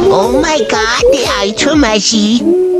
Oh my God, the Ultra Machine!